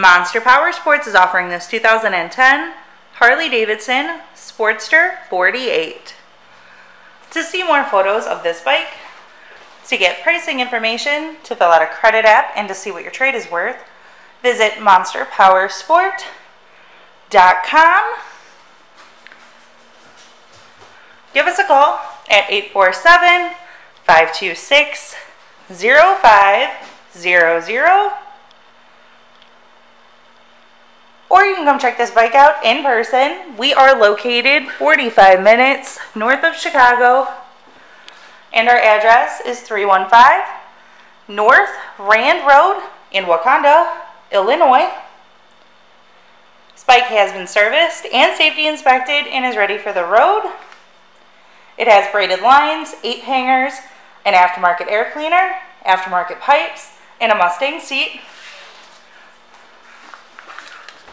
Monster Power Sports is offering this 2010 Harley Davidson Sportster 48. To see more photos of this bike, to get pricing information, to fill out a credit app, and to see what your trade is worth, visit monsterpowersport.com. Give us a call at 847 526 0500 or you can come check this bike out in person. We are located 45 minutes north of Chicago, and our address is 315 North Rand Road in Wauconda, Illinois. This bike has been serviced and safety inspected and is ready for the road. It has braided lines, ape hangers, an aftermarket air cleaner, aftermarket pipes, and a Mustang seat.